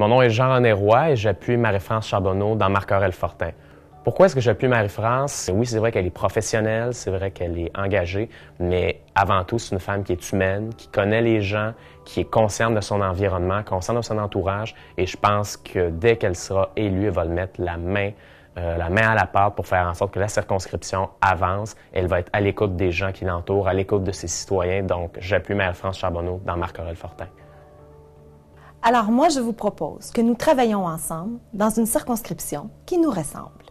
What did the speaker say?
Mon nom est Jean-René Roy et j'appuie Marie-France Charbonneau dans Marc-Aurel Fortin. Pourquoi est-ce que j'appuie Marie-France? Oui, c'est vrai qu'elle est professionnelle, c'est vrai qu'elle est engagée, mais avant tout, c'est une femme qui est humaine, qui connaît les gens, qui est consciente de son environnement, consciente de son entourage, et je pense que dès qu'elle sera élue, elle va le mettre la main, euh, la main à la pâte pour faire en sorte que la circonscription avance. Elle va être à l'écoute des gens qui l'entourent, à l'écoute de ses citoyens. Donc, j'appuie Marie-France Charbonneau dans Marc-Aurel Fortin. Alors moi, je vous propose que nous travaillions ensemble dans une circonscription qui nous ressemble.